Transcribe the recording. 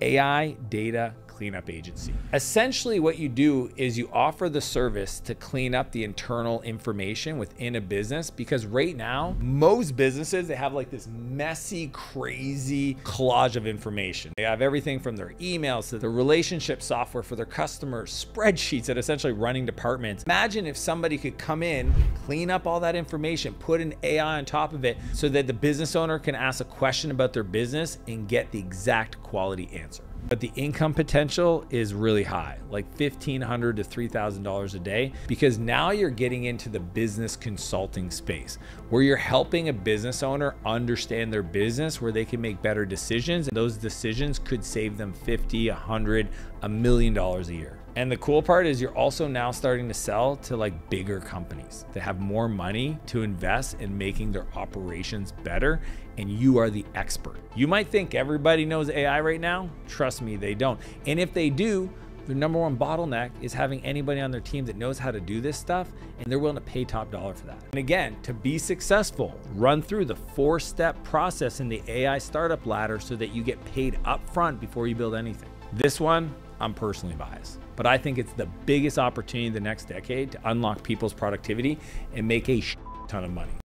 AI Data Cleanup Agency. Essentially, what you do is you offer the service to clean up the internal information within a business because right now, most businesses, they have like this messy, crazy collage of information. They have everything from their emails to the relationship software for their customers, spreadsheets that essentially running departments. Imagine if somebody could come in, clean up all that information, put an AI on top of it so that the business owner can ask a question about their business and get the exact quality answer. But the income potential is really high, like 1,500 to $3,000 a day, because now you're getting into the business consulting space where you're helping a business owner understand their business, where they can make better decisions. And those decisions could save them 50, 100, a million dollars a year. And the cool part is you're also now starting to sell to like bigger companies that have more money to invest in making their operations better. And you are the expert. You might think everybody knows AI right now. Trust me, they don't. And if they do, their number one bottleneck is having anybody on their team that knows how to do this stuff and they're willing to pay top dollar for that. And again, to be successful, run through the four step process in the AI startup ladder so that you get paid upfront before you build anything. This one, I'm personally biased, but I think it's the biggest opportunity the next decade to unlock people's productivity and make a ton of money.